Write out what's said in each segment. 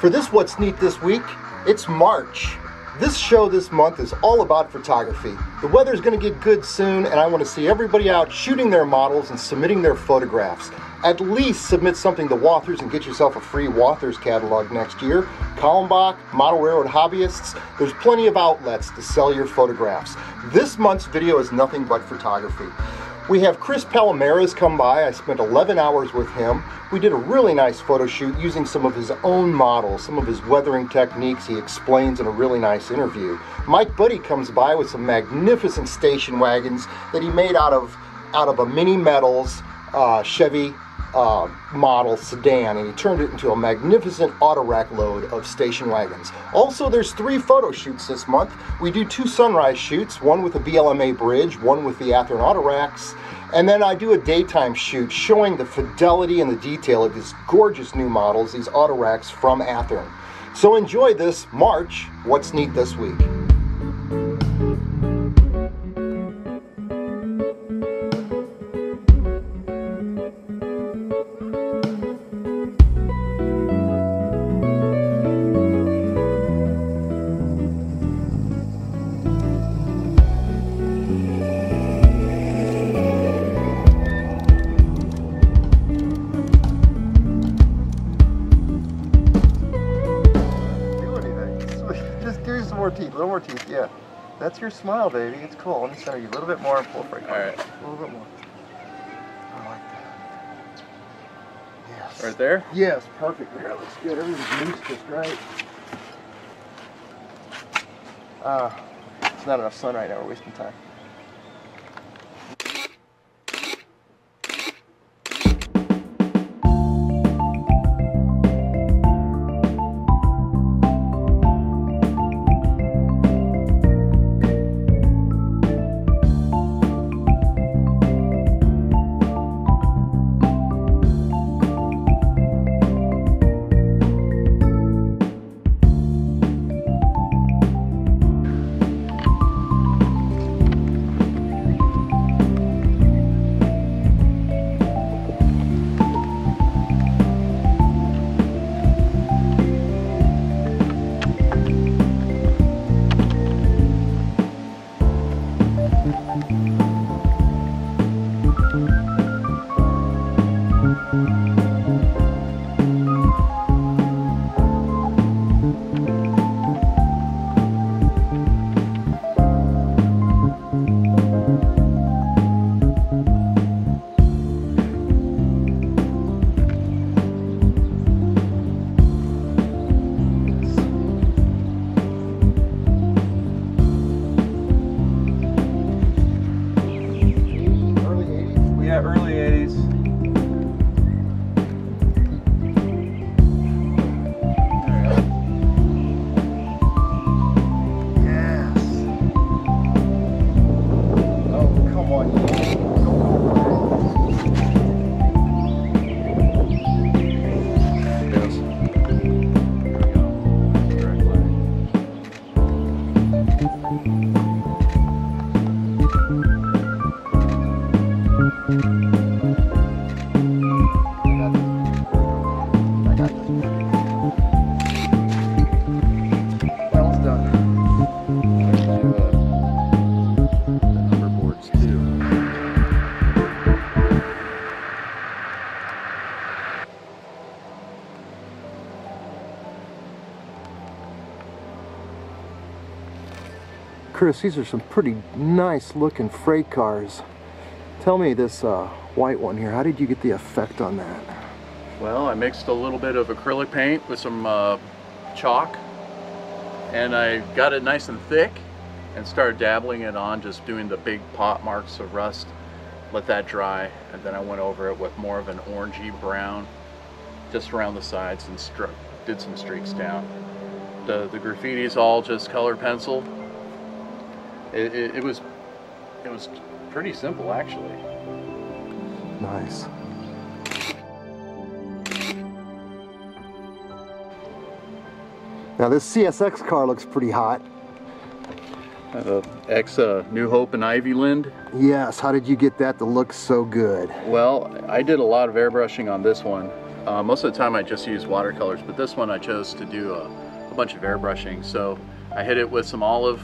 For this What's Neat This Week, it's March. This show this month is all about photography. The weather's going to get good soon, and I want to see everybody out shooting their models and submitting their photographs. At least submit something to Walthers and get yourself a free Walthers catalog next year. Kalmbach, Model Railroad Hobbyists, there's plenty of outlets to sell your photographs. This month's video is nothing but photography. We have Chris Palomarez come by. I spent 11 hours with him. We did a really nice photo shoot using some of his own models, some of his weathering techniques he explains in a really nice interview. Mike Budde comes by with some magnificent station wagons that he made out of out of a Mini Metals uh, Chevy uh, model sedan and he turned it into a magnificent auto rack load of station wagons. Also, there's three photo shoots this month. We do two sunrise shoots, one with the BLMA bridge, one with the Athearn auto racks, and then I do a daytime shoot showing the fidelity and the detail of these gorgeous new models, these auto racks from Athearn. So enjoy this March, What's Neat This Week. Your smile, baby. It's cool. Let me center you a little bit more and pull right All right. A little bit more. I like that. Yes. Right there? Yes, perfect. There, looks good. Everything's loose just right. Uh, it's not enough sun right now. We're wasting time. Chris, these are some pretty nice looking freight cars. Tell me this uh, white one here, how did you get the effect on that? Well, I mixed a little bit of acrylic paint with some uh, chalk and I got it nice and thick and started dabbling it on, just doing the big pot marks of rust. Let that dry and then I went over it with more of an orangey brown just around the sides and did some streaks down. The, the graffiti is all just colored pencil. It, it, it was it was pretty simple actually. Nice. Now this CSX car looks pretty hot. Uh, ex uh, New Hope and Ivyland. Yes, how did you get that to look so good? Well, I did a lot of airbrushing on this one. Uh, most of the time I just use watercolors, but this one I chose to do a, a bunch of airbrushing. So I hit it with some olive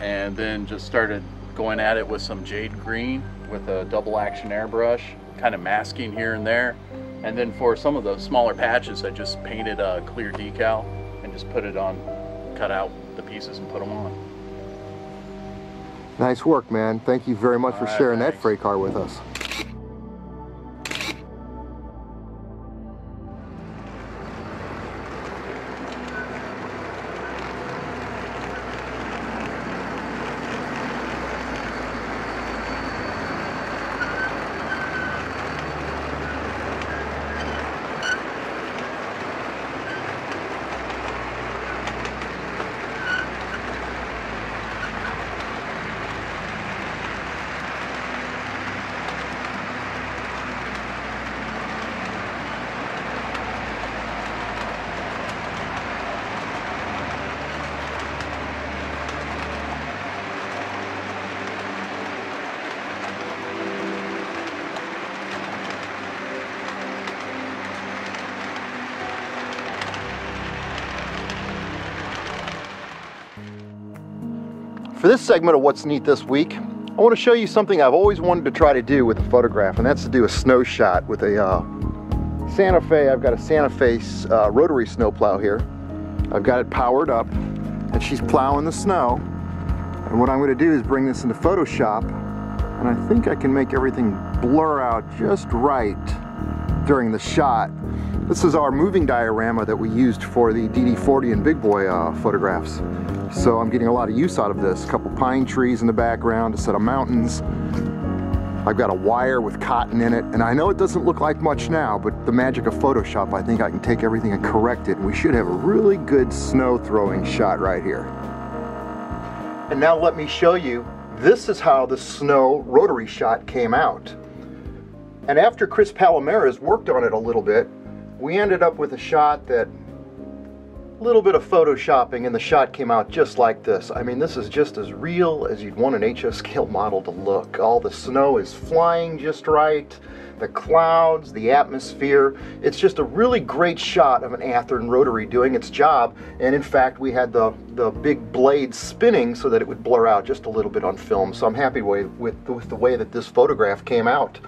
and then just started going at it with some jade green with a double action airbrush, kind of masking here and there. And then for some of the smaller patches, I just painted a clear decal and just put it on, cut out the pieces and put them on. Nice work, man. Thank you very much All for right, sharing that freight car with us. For this segment of What's Neat This Week, I want to show you something I've always wanted to try to do with a photograph, and that's to do a snow shot with a uh, Santa Fe. I've got a Santa Fe uh, rotary snowplow here. I've got it powered up, and she's plowing the snow. And what I'm going to do is bring this into Photoshop, and I think I can make everything blur out just right during the shot. This is our moving diorama that we used for the DD40 and Big Boy uh, photographs. So I'm getting a lot of use out of this. A couple pine trees in the background, a set of mountains. I've got a wire with cotton in it, and I know it doesn't look like much now, but the magic of Photoshop, I think I can take everything and correct it, and we should have a really good snow throwing shot right here. And now let me show you, this is how the snow rotary shot came out. And after Chris Palomarez worked on it a little bit, we ended up with a shot that little bit of photoshopping and the shot came out just like this. I mean, this is just as real as you'd want an HO scale model to look. All the snow is flying just right, the clouds, the atmosphere. It's just a really great shot of an Athearn rotary doing its job. And in fact, we had the, the big blade spinning so that it would blur out just a little bit on film. So I'm happy with, with, with the way that this photograph came out.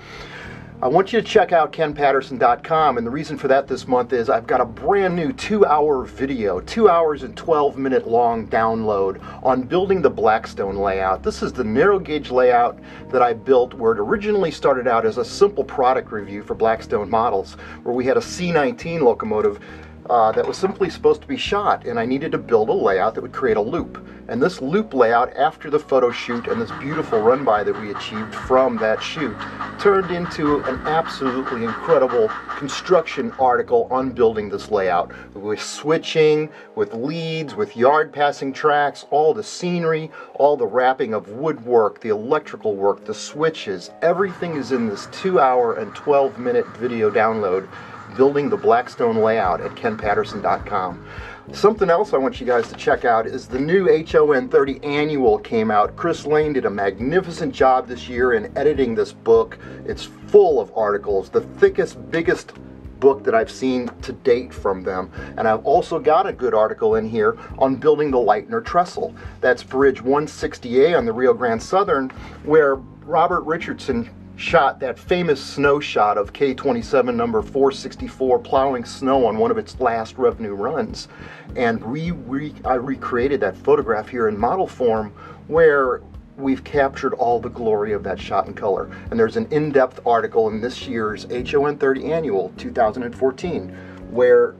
I want you to check out kenpatterson.com, and the reason for that this month is I've got a brand new two hour video, two hours and 12 minute long download on building the Blackstone layout. This is the narrow gauge layout that I built where it originally started out as a simple product review for Blackstone models, where we had a C19 locomotive uh, that was simply supposed to be shot, and I needed to build a layout that would create a loop. And this loop layout, after the photo shoot and this beautiful run by that we achieved from that shoot, turned into an absolutely incredible construction article on building this layout with switching, with leads, with yard passing tracks, all the scenery, all the wrapping of woodwork, the electrical work, the switches. Everything is in this two hour and 12 minute video download building the Blackstone layout at kenpatterson.com. Something else I want you guys to check out is the new HOn30 annual came out. Chris Lane did a magnificent job this year in editing this book. It's full of articles, the thickest, biggest book that I've seen to date from them. And I've also got a good article in here on building the Lightner trestle. That's Bridge 160A on the Rio Grande Southern, where Robert Richardson shot that famous snow shot of K27 number 464 plowing snow on one of its last revenue runs. And we, I recreated that photograph here in model form where we've captured all the glory of that shot in color. And there's an in-depth article in this year's HOn30 Annual 2014 where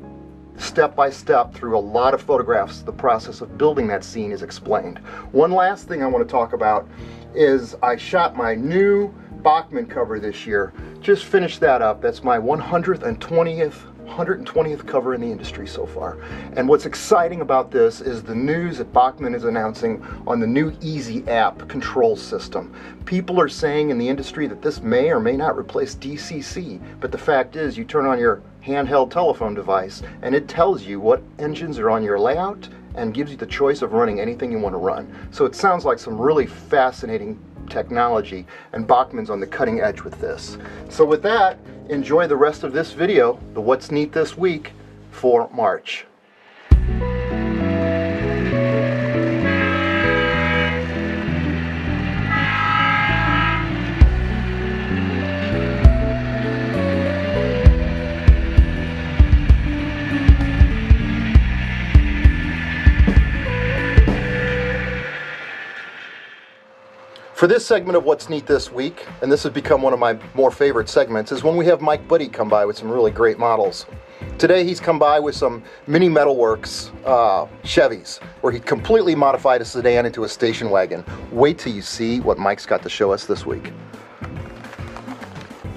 step by step through a lot of photographs the process of building that scene is explained. One last thing I want to talk about is I shot my new Bachmann cover this year. Just finished that up. That's my 100th and 20th 120th cover in the industry so far. And what's exciting about this is the news that Bachmann is announcing on the new E-Z App control system. People are saying in the industry that this may or may not replace DCC, but the fact is you turn on your handheld telephone device and it tells you what engines are on your layout and gives you the choice of running anything you want to run. So it sounds like some really fascinating technology, and Bachmann's on the cutting edge with this. So with that, enjoy the rest of this video, the What's Neat This Week for March. For this segment of What's Neat This Week, and this has become one of my more favorite segments, is when we have Mike Budde come by with some really great models. Today he's come by with some Mini Metalworks uh, Chevys, where he completely modified a sedan into a station wagon. Wait till you see what Mike's got to show us this week.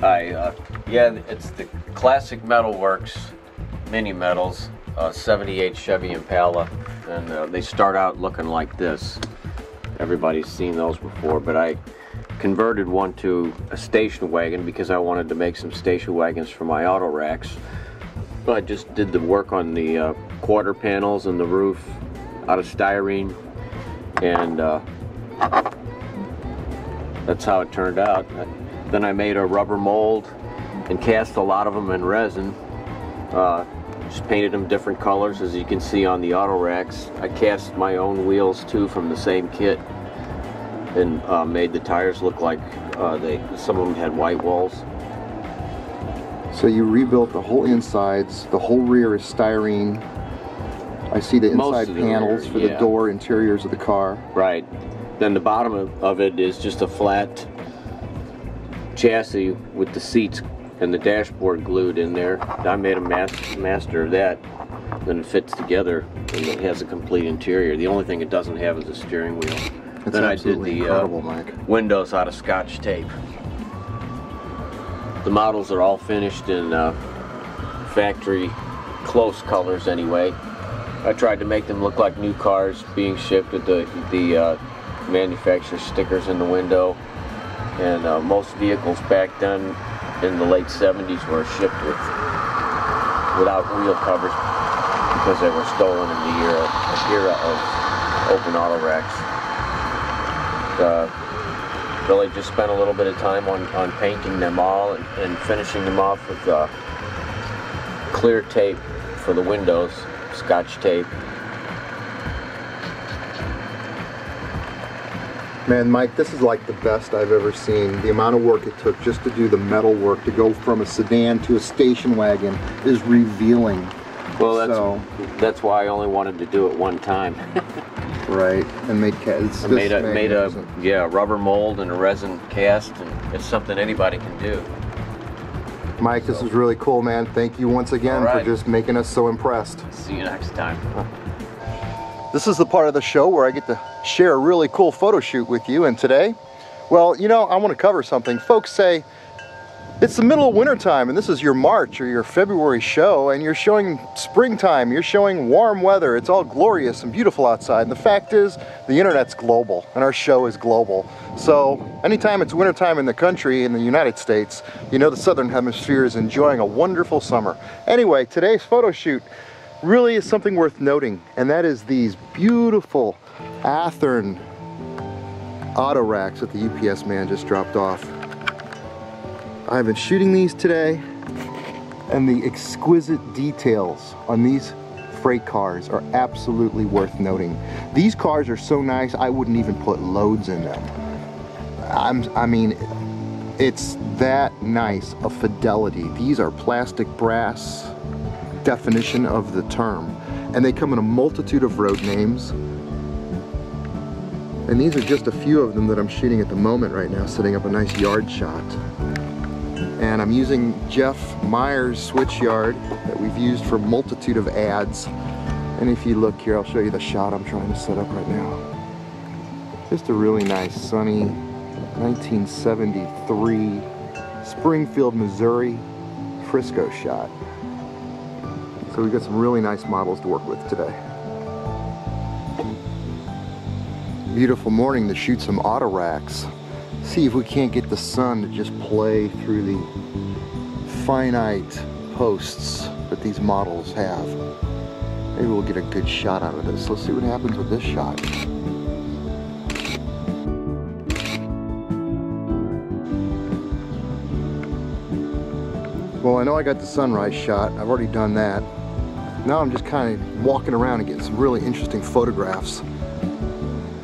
Hi, uh, yeah, it's the classic Metalworks Mini Metals, uh, 78 Chevy Impala, and uh, they start out looking like this. Everybody's seen those before, but I converted one to a station wagon because I wanted to make some station wagons for my auto racks. I just did the work on the uh, quarter panels and the roof out of styrene, and uh, that's how it turned out. Then I made a rubber mold and cast a lot of them in resin. Uh, just painted them different colors as you can see on the auto racks. I cast my own wheels too from the same kit and uh, made the tires look like uh, they some of them had white walls. So you rebuilt the whole insides, the whole rear is styrene. I see the inside the panels rear, for yeah. the door interiors of the car. Right. Then the bottom of, of it is just a flat chassis with the seats and the dashboard glued in there. I made a master, master of that. Then it fits together and it has a complete interior. The only thing it doesn't have is a steering wheel. Then I did the uh, windows out of scotch tape. The models are all finished in uh, factory close colors anyway. I tried to make them look like new cars being shipped with the, the uh, manufacturer stickers in the window. And uh, most vehicles back then in the late 70s were shipped with without wheel covers because they were stolen in the era, era of open auto racks. Uh, really just spent a little bit of time on, on painting them all and, and finishing them off with uh, clear tape for the windows, scotch tape, Man, Mike, this is like the best I've ever seen. The amount of work it took just to do the metal work to go from a sedan to a station wagon is revealing. Well, that's so, that's why I only wanted to do it one time. right, and made it's made a made a yeah rubber mold and a resin cast, and it's something anybody can do. Mike, so. this is really cool, man. Thank you once again right. for just making us so impressed. See you next time. This is the part of the show where I get to share a really cool photo shoot with you. And today, well, you know, I want to cover something. Folks say it's the middle of wintertime and this is your March or your February show and you're showing springtime, you're showing warm weather. It's all glorious and beautiful outside. And the fact is, the internet's global and our show is global. So anytime it's wintertime in the country, in the United States, you know the Southern Hemisphere is enjoying a wonderful summer. Anyway, today's photo shoot really is something worth noting, and that is these beautiful Athearn auto racks that the UPS man just dropped off. I've been shooting these today, and the exquisite details on these freight cars are absolutely worth noting. These cars are so nice, I wouldn't even put loads in them. I'm, I mean, it's that nice of fidelity. These are plastic brass definition of the term. And they come in a multitude of road names. And these are just a few of them that I'm shooting at the moment right now, setting up a nice yard shot. And I'm using Jeff Myers switch yard that we've used for multitude of ads. And if you look here, I'll show you the shot I'm trying to set up right now. Just a really nice sunny 1973 Springfield, Missouri Frisco shot. So we've got some really nice models to work with today. beautiful morning to shoot some auto racks. See if we can't get the sun to just play through the finite posts that these models have. Maybe we'll get a good shot out of this. Let's see what happens with this shot. Well, I know I got the sunrise shot. I've already done that. Now I'm just kind of walking around and getting some really interesting photographs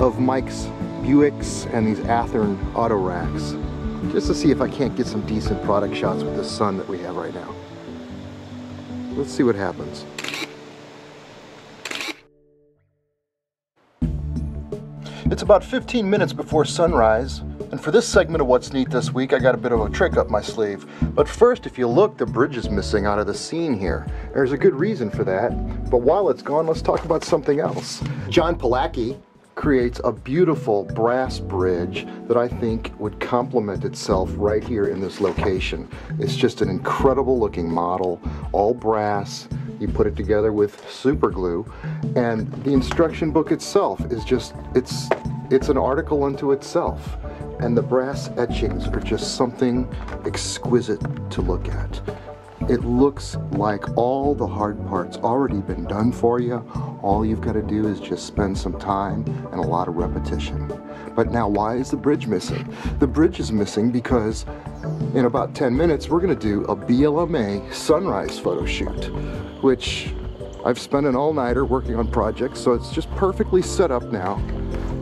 of Mike's Buicks and these Athearn auto racks just to see if I can't get some decent product shots with the sun that we have right now. Let's see what happens. It's about 15 minutes before sunrise, and for this segment of What's Neat this week, I got a bit of a trick up my sleeve. But first, if you look, the bridge is missing out of the scene here. There's a good reason for that, but while it's gone, let's talk about something else. John Palacki creates a beautiful brass bridge that I think would complement itself right here in this location. It's just an incredible looking model, all brass. You put it together with super glue, and the instruction book itself is just, it's, it's an article unto itself. And the brass etchings are just something exquisite to look at. It looks like all the hard parts already been done for you. All you've got to do is just spend some time and a lot of repetition. But now why is the bridge missing? The bridge is missing because in about 10 minutes we're going to do a BLMA sunrise photo shoot, which I've spent an all-nighter working on projects, so it's just perfectly set up now.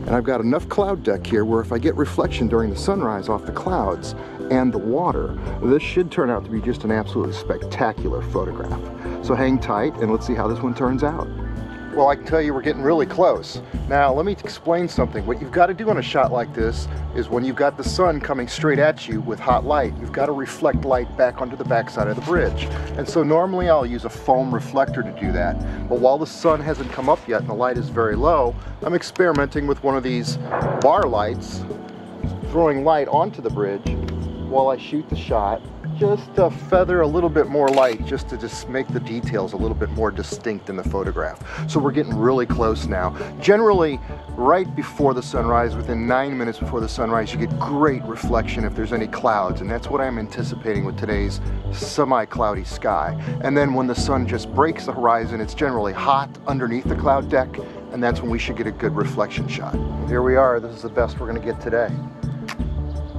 And I've got enough cloud deck here where if I get reflection during the sunrise off the clouds and the water, this should turn out to be just an absolutely spectacular photograph. So hang tight and let's see how this one turns out. Well, I can tell you we're getting really close. Now, let me explain something. What you've got to do on a shot like this is when you've got the sun coming straight at you with hot light, you've got to reflect light back onto the backside of the bridge. And so normally I'll use a foam reflector to do that. But while the sun hasn't come up yet and the light is very low, I'm experimenting with one of these bar lights, throwing light onto the bridge while I shoot the shot just feather a little bit more light just to just make the details a little bit more distinct in the photograph. So we're getting really close now. Generally, right before the sunrise, within nine minutes before the sunrise, you get great reflection if there's any clouds, and that's what I'm anticipating with today's semi-cloudy sky. And then when the sun just breaks the horizon, it's generally hot underneath the cloud deck, and that's when we should get a good reflection shot. Here we are, this is the best we're gonna get today.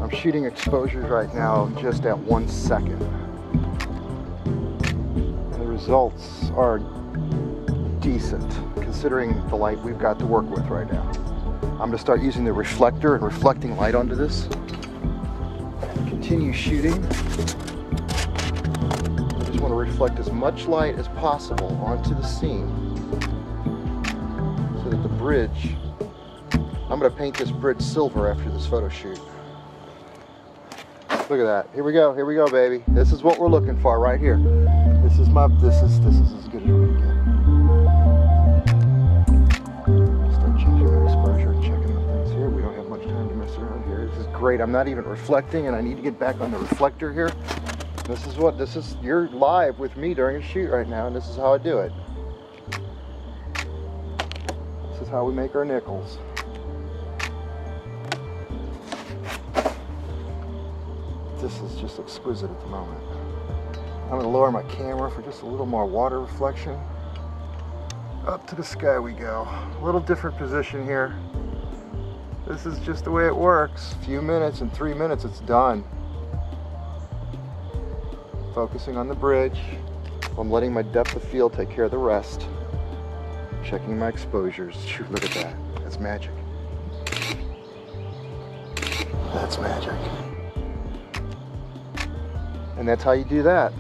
I'm shooting exposures right now just at one second. The results are decent considering the light we've got to work with right now. I'm gonna start using the reflector and reflecting light onto this. Continue shooting. I just wanna reflect as much light as possible onto the scene so that the bridge, I'm gonna paint this bridge silver after this photo shoot. Look at that. Here we go. Here we go, baby. This is what we're looking for right here. This is my. This is this is as good as we're gonna get. Start changing my exposure and checking the things here. We don't have much time to mess around here. This is great. I'm not even reflecting, and I need to get back on the reflector here. This is what this is. You're live with me during a shoot right now, and this is how I do it. This is how we make our nickels. This is just exquisite at the moment. I'm to lower my camera for just a little more water reflection. Up to the sky we go. A little different position here. This is just the way it works. A few minutes, in three minutes it's done. Focusing on the bridge. I'm letting my depth of field take care of the rest. Checking my exposures. Look at that. That's magic. That's magic. And that's how you do that.